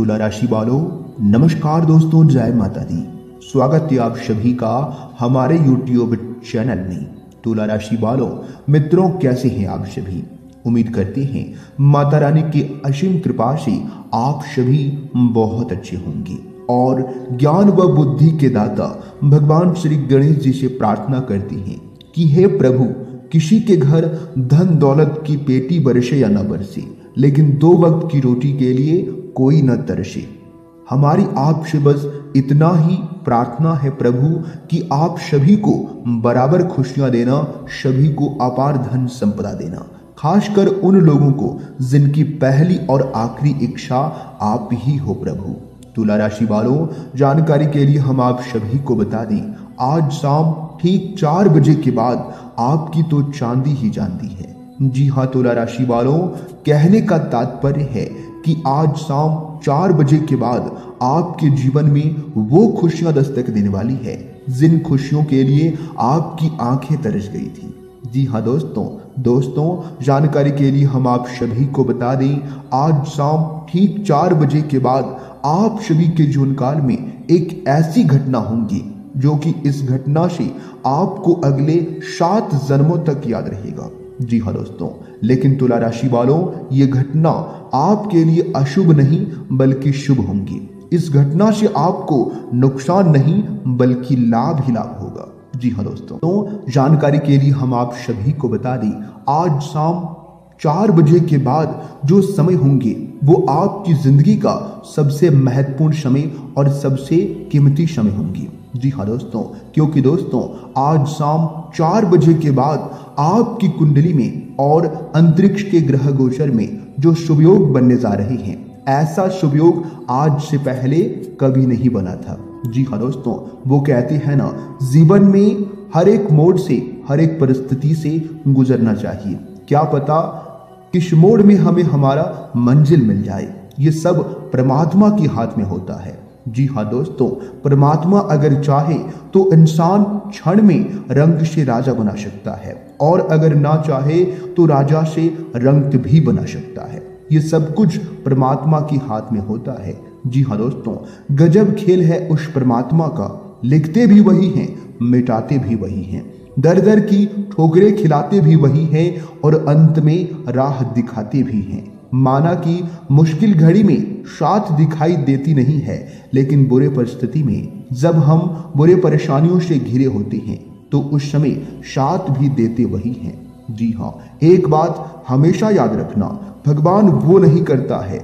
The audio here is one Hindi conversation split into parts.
तुला राशि वालों नमस्कार दोस्तों, जय माता दी। स्वागत है आप सभी का हमारे YouTube चैनल में। तुला राशि वालों मित्रों, कैसे हैं आप सभी? उम्मीद करते हैं माता रानी की असीम कृपा से आप सभी बहुत अच्छे होंगे। और ज्ञान व बुद्धि के दाता भगवान श्री गणेश जी से प्रार्थना करते हैं कि हे प्रभु, किसी के घर धन दौलत की पेटी बरसे या न बरसे, लेकिन दो वक्त की रोटी के लिए कोई न तरसे। हमारी आपसे बस इतना ही प्रार्थना है प्रभु, कि आप सभी को बराबर खुशियाँ देना, सभी को अपार धन संपदा देना। खासकर उन लोगों को, जिनकी पहली और आखिरी इच्छा आप ही हो प्रभु। तुला राशि वालों, जानकारी के लिए हम आप सभी को बता दें, आज शाम ठीक चार बजे के बाद आपकी तो चांदी ही चांदी है। जी हाँ तुला राशि वालों, कहने का तात्पर्य है कि आज शाम चार बजे के बाद आपके जीवन में वो खुशियाँ दस्तक देने वाली है, जिन खुशियों के लिए आपकी आँखें तरस गई थी। जी हाँ दोस्तों दोस्तों, जानकारी के लिए हम आप सभी को बता दें, आज शाम ठीक चार बजे के बाद आप सभी के जीवन काल में एक ऐसी घटना होंगी, जो कि इस घटना से आपको अगले सात जन्मों तक याद रहेगा। जी हाँ दोस्तों, लेकिन तुला राशि वालों, ये घटना आपके लिए अशुभ नहीं, बल्कि शुभ होंगी। इस घटना से आपको नुकसान नहीं, बल्कि लाभ ही लाभ होगा। जी हाँ दोस्तों तो जानकारी के लिए हम आप सभी को बता दें, आज शाम चार बजे के बाद जो समय होंगे, वो आपकी ज़िंदगी का सबसे महत्वपूर्ण समय और सबसे कीमती समय होंगे। जी हाँ दोस्तों क्योंकि दोस्तों, आज शाम चार बजे के बाद आपकी कुंडली में और अंतरिक्ष के ग्रह गोचर में जो शुभयोग बनने जा रहे हैं, ऐसा शुभयोग आज से पहले कभी नहीं बना था। जी हाँ दोस्तों, वो कहते हैं ना, जीवन में हर एक मोड़ से, हर एक परिस्थिति से गुजरना चाहिए। क्या पता किस मोड़ में हमें हमारा मंजिल मिल जाए। ये सब परमात्मा के हाथ में होता है। जी हाँ दोस्तों, परमात्मा अगर चाहे तो इंसान क्षण में रंग से राजा बना सकता है और अगर ना चाहे तो राजा से रंग भी बना सकता है। ये सब कुछ परमात्मा के हाथ में होता है। जी हाँ दोस्तों, गजब खेल है उस परमात्मा का। लिखते भी वही हैं, मिटाते भी वही हैं। दर दर की ठोकरे खिलाते भी वही हैं और अंत में राह दिखाते भी हैं। माना कि मुश्किल घड़ी में साथ दिखाई देती नहीं है, लेकिन बुरे परिस्थिति में जब हम बुरे परेशानियों से घिरे होते हैं तो उस समय साथ भी देते वही हैं। जी हाँ एक बात हमेशा याद रखना, भगवान वो नहीं करता है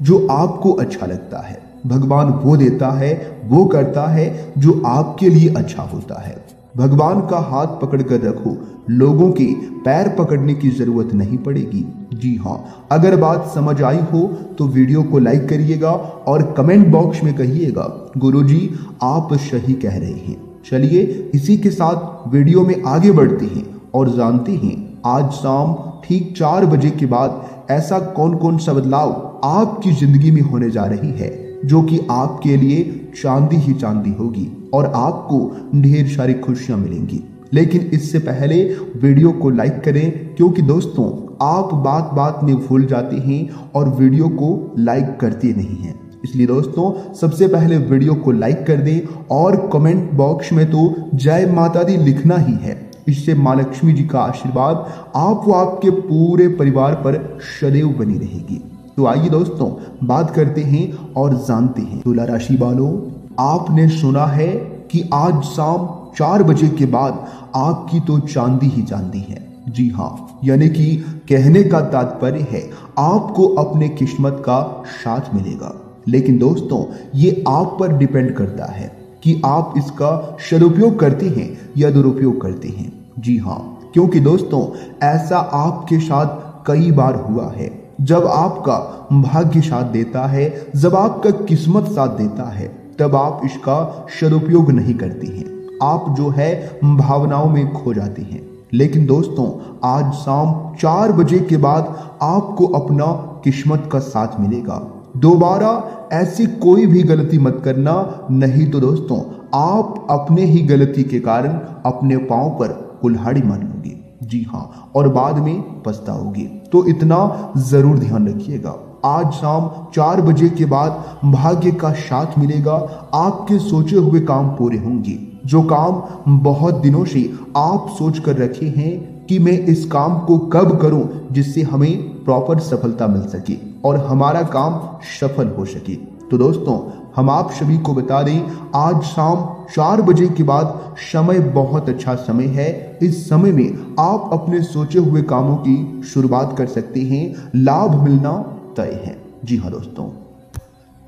जो आपको अच्छा लगता है। भगवान वो देता है, वो करता है जो आपके लिए अच्छा होता है। भगवान का हाथ पकड़कर रखो, लोगों के पैर पकड़ने की ज़रूरत नहीं पड़ेगी। जी हाँ। अगर बात समझ आई हो तो वीडियो को लाइक करिएगा और कमेंट बॉक्स में कहिएगा, गुरुजी, आप सही कह रहे हैं। चलिए, इसी के साथ वीडियो में आगे बढ़ते हैं और जानते हैं, आज शाम ठीक चार बजे के बाद ऐसा कौन कौन सा बदलाव आपकी ज़िंदगी में होने जा रही है, जो कि आपके लिए चांदी ही चांदी होगी और आपको ढेर सारी खुशियाँ मिलेंगी। लेकिन इससे पहले वीडियो को लाइक करें, क्योंकि दोस्तों आप बात बात में भूल जाते हैं और वीडियो को लाइक करते नहीं हैं। इसलिए दोस्तों, सबसे पहले वीडियो को लाइक कर दें और कमेंट बॉक्स में तो जय माता दी लिखना ही है। इससे माँ लक्ष्मी जी का आशीर्वाद आप व आपके पूरे परिवार पर सदैव बनी रहेगी। तो आइए दोस्तों, बात करते हैं और जानते हैं। तुला राशि वालों, आपने सुना है कि आज शाम चार बजे के बाद आपकी तो चांदी ही चांदी है। जी हाँ यानी कि कहने का तात्पर्य है, आपको अपने किस्मत का साथ मिलेगा। लेकिन दोस्तों, ये आप पर डिपेंड करता है कि आप इसका सदुपयोग करते हैं या दुरुपयोग करते हैं। जी हाँ क्योंकि दोस्तों, ऐसा आपके साथ कई बार हुआ है। जब आपका भाग्य साथ देता है, जब आपका किस्मत साथ देता है, तब आप इसका सदुपयोग नहीं करते हैं। आप जो है, भावनाओं में खो जाते हैं। लेकिन दोस्तों, आज शाम चार बजे के बाद आपको अपना किस्मत का साथ मिलेगा। दोबारा ऐसी कोई भी गलती मत करना। नहीं तो दोस्तों, आप अपने ही गलती के कारण अपने पाँव पर कुल्हाड़ी मान लोगे। जी हाँ और बाद में पछताओगे। तो इतना ज़रूर ध्यान रखिएगा। आज शाम चार बजे के बाद भाग्य का साथ मिलेगा। आपके सोचे हुए काम पूरे होंगे। जो काम बहुत दिनों से आप सोच कर रखे हैं कि मैं इस काम को कब करूँ जिससे हमें प्रॉपर सफलता मिल सके और हमारा काम सफल हो सके। तो दोस्तों, हम आप सभी को बता दें, आज शाम चार बजे के बाद समय बहुत अच्छा समय है। इस समय में आप अपने सोचे हुए कामों की शुरुआत कर सकते हैं। लाभ मिलना तय है। जी हाँ दोस्तों।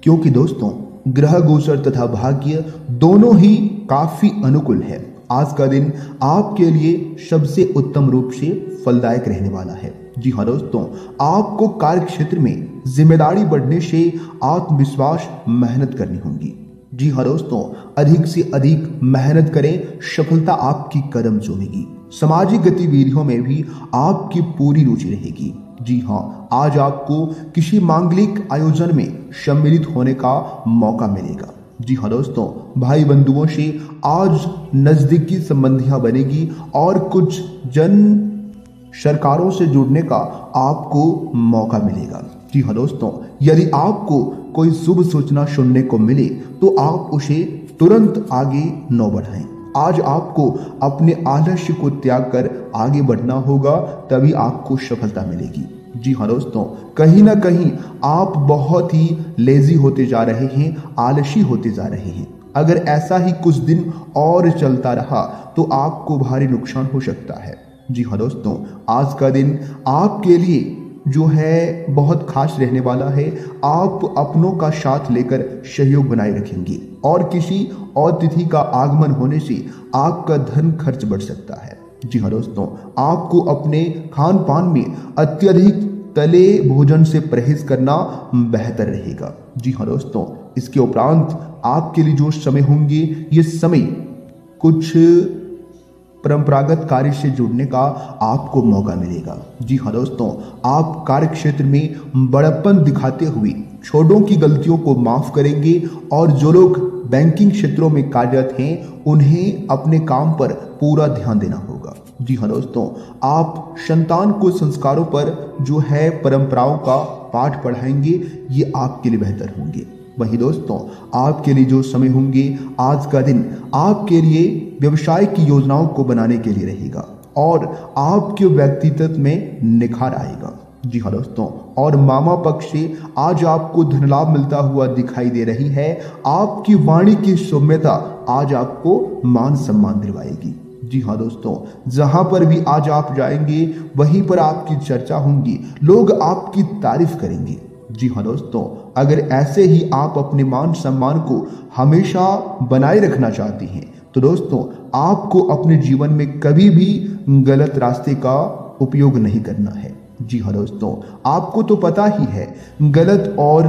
क्योंकि दोस्तों ग्रह गोचर तथा भाग्य दोनों ही काफ़ी अनुकूल है। आज का दिन आपके लिए सबसे उत्तम रूप से फलदायक रहने वाला है। जी हाँ दोस्तों, आपको कार्य क्षेत्र में ज़िम्मेदारी बढ़ने से आत्मविश्वास मेहनत करनी होगी। जी हाँ दोस्तों, अधिक से अधिक मेहनत करें, सफलता आपकी कदम चूमेगी। सामाजिक गतिविधियों में भी आपकी पूरी रुचि रहेगी। जी हाँ आज आपको किसी मांगलिक आयोजन में सम्मिलित होने का मौका मिलेगा। जी हाँ दोस्तों, भाई बंधुओं से आज नजदीकी संबंधियाँ बनेगी और कुछ जन सरकारों से जुड़ने का आपको मौका मिलेगा। जी हाँ दोस्तों, यदि आपको कोई शुभ सूचना सुनने को मिले तो आप उसे तुरंत आगे न बढ़ाएँ। आज आपको अपने आलस्य को त्याग कर आगे बढ़ना होगा, तभी आपको सफलता मिलेगी। जी हाँ दोस्तों, कहीं ना कहीं आप बहुत ही लेजी होते जा रहे हैं, आलसी होते जा रहे हैं। अगर ऐसा ही कुछ दिन और चलता रहा तो आपको भारी नुकसान हो सकता है। जी हाँ दोस्तों, आज का दिन आपके लिए जो है बहुत खास रहने वाला है, आप अपनों का साथ लेकर सहयोग बनाए रखेंगे। और किसी और तिथि का आगमन होने से आपका धन खर्च बढ़ सकता है। जी हाँ दोस्तों, आपको अपने खान पान में अत्यधिक तले भोजन से परहेज करना बेहतर रहेगा। जी हाँ दोस्तों, इसके उपरांत आपके लिए जो समय होंगे, ये समय कुछ परंपरागत कार्य से जुड़ने का आपको मौका मिलेगा। जी हाँ दोस्तों, आप कार्य क्षेत्र में बड़प्पन दिखाते हुए छोटों की गलतियों को माफ़ करेंगे और जो लोग बैंकिंग क्षेत्रों में कार्यरत हैं, उन्हें अपने काम पर पूरा ध्यान देना होगा। जी हाँ दोस्तों, आप संतान को संस्कारों पर जो है परंपराओं का पाठ पढ़ाएँगे, ये आपके लिए बेहतर होंगे। वही दोस्तों, आपके लिए जो समय होंगे, आज का दिन आपके लिए व्यवसाय की योजनाओं को बनाने के लिए रहेगा और आपके व्यक्तित्व में निखार आएगा। जी हाँ दोस्तों, और मामा पक्ष से आज आपको धन लाभ मिलता हुआ दिखाई दे रही है। आपकी वाणी की सौम्यता आज आपको मान सम्मान दिलवाएगी। जी हाँ दोस्तों, जहाँ पर भी आज आप जाएँगे, वहीं पर आपकी चर्चा होंगी, लोग आपकी तारीफ़ करेंगे। जी हाँ दोस्तों, अगर ऐसे ही आप अपने मान सम्मान को हमेशा बनाए रखना चाहते हैं तो दोस्तों, आपको अपने जीवन में कभी भी गलत रास्ते का उपयोग नहीं करना है। जी हाँ दोस्तों, आपको तो पता ही है, गलत और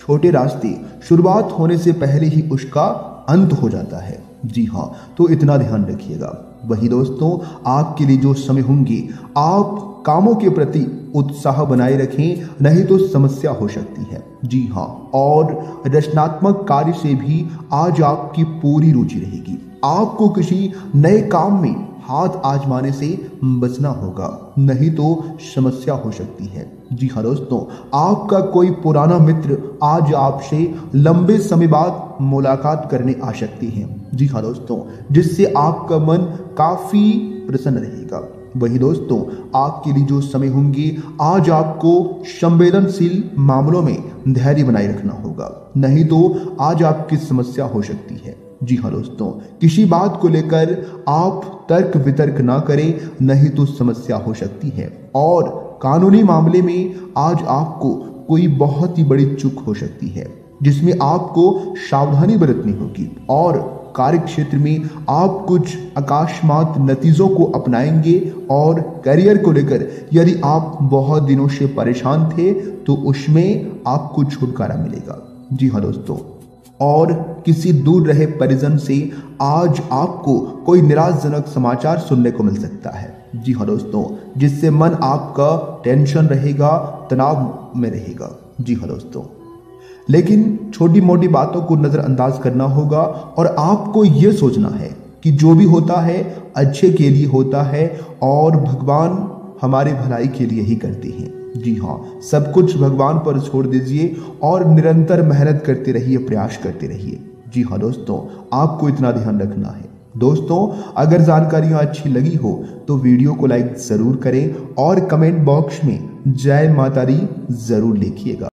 छोटे रास्ते शुरुआत होने से पहले ही उसका अंत हो जाता है। जी हाँ तो इतना ध्यान रखिएगा। वही दोस्तों, आपके लिए जो समय होंगे, आप कामों के प्रति उत्साह बनाए रखें, नहीं तो समस्या हो सकती है। जी हाँ और रचनात्मक कार्य से भी आज आपकी पूरी रुचि रहेगी। आपको किसी नए काम में हाथ आजमाने से बचना होगा, नहीं तो समस्या हो सकती है। जी हाँ दोस्तों, आपका कोई पुराना मित्र आज आपसे लंबे समय बाद मुलाकात करने आ सकती है। जी हाँ दोस्तों, जिससे आपका मन काफ़ी प्रसन्न रहेगा। वही दोस्तों, आपके लिए जो समय होंगे, आज आपको संवेदनशील मामलों में धैर्य बनाए रखना होगा। नहीं तो आज आपकी समस्या हो सकती है। जी हाँ दोस्तों, किसी बात को लेकर आप तर्क वितर्क ना करें, नहीं तो समस्या हो सकती है। और कानूनी मामले में आज आपको कोई बहुत ही बड़ी चुक हो सकती है, जिसमें आपको सावधानी बरतनी होगी। और कार्य क्षेत्र में आप कुछ अकाशमात नतीजों को अपनाएँगे और करियर को लेकर यदि आप बहुत दिनों से परेशान थे तो उसमें आपको छुटकारा मिलेगा। जी हाँ दोस्तों। और किसी दूर रहे परिजन से आज आपको कोई निराशजनक समाचार सुनने को मिल सकता है। जी हाँ दोस्तों, जिससे मन आपका टेंशन रहेगा, तनाव में रहेगा। जी हाँ दोस्तों। लेकिन छोटी मोटी बातों को नज़रअंदाज करना होगा और आपको यह सोचना है कि जो भी होता है, अच्छे के लिए होता है और भगवान हमारे भलाई के लिए ही करते हैं। जी हाँ सब कुछ भगवान पर छोड़ दीजिए और निरंतर मेहनत करते रहिए, प्रयास करते रहिए। जी हाँ दोस्तों, आपको इतना ध्यान रखना है। दोस्तों, अगर जानकारियाँ अच्छी लगी हो तो वीडियो को लाइक ज़रूर करें और कमेंट बॉक्स में जय माता दी ज़रूर लिखिएगा।